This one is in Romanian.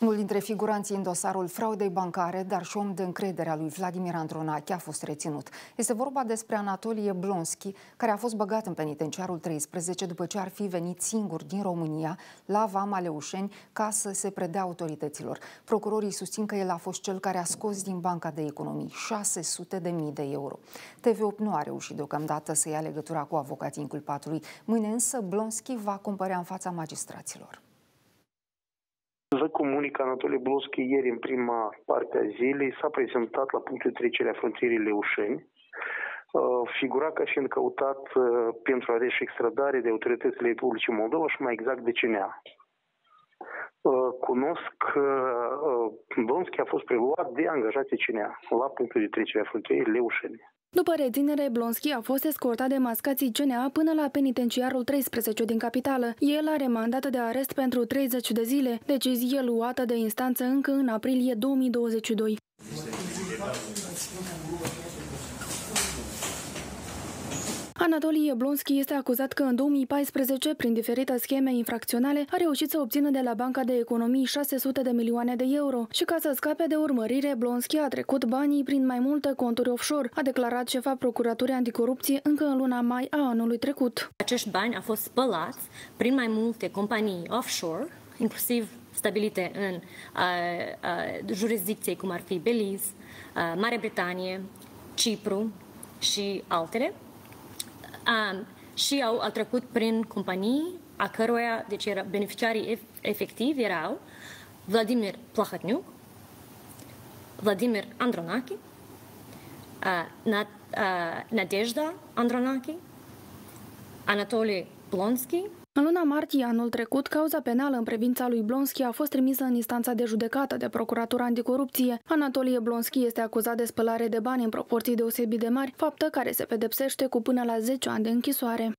Unul dintre figuranții în dosarul fraudei bancare, dar și om de încredere a lui Vladimir Andronache, a fost reținut. Este vorba despre Anatolie Blonski, care a fost băgat în penitenciarul 13 după ce ar fi venit singur din România la Vama Leușeni ca să se predea autorităților. Procurorii susțin că el a fost cel care a scos din banca de economii 600 de mii de euro. TV8 nu a reușit deocamdată să ia legătura cu avocații inculpatului. Mâine însă Blonski va cumpărea în fața magistraților. Vă comunică Anatolie Bloschi ieri în prima parte a zilei s-a prezentat la punctul de trecere a frontierei Leușeni. Uh, figura ca fiind căutat uh, pentru arest și extradare de autoritățile Republicii Moldova și mai exact de CNA. Uh, cunosc că Blonski a fost preluat de angajații CNA la punctul de trecere a frontierei Leușeni. După reținere, Blonski a fost escortat de mascații CNA până la penitenciarul 13 din capitală. El are mandat de arest pentru 30 de zile, decizie luată de instanță încă în aprilie 2022. Anatolie Blonski este acuzat că în 2014, prin diferite scheme infracționale, a reușit să obțină de la Banca de Economii 600 de milioane de euro și ca să scape de urmărire, Blonski a trecut banii prin mai multe conturi offshore, a declarat șefa Procuraturii Anticorupție încă în luna mai a anului trecut. Acești bani au fost spălați prin mai multe companii offshore, inclusiv stabilite în uh, uh, jurisdicții cum ar fi Belize, uh, Marea Britanie, Cipru și altele um, și au, au trecut prin companii a căruia, deci era, beneficiarii efectivi erau Vladimir Plahotniuc, Vladimir Andronache, uh, Nat, uh, Nadejda Andronache, Anatolie Blonski în luna martie anul trecut, cauza penală în privința lui Blonski a fost trimisă în instanța de judecată de Procuratura Anticorupție. Anatolie Blonski este acuzat de spălare de bani în proporții deosebit de mari, faptă care se pedepsește cu până la 10 ani de închisoare.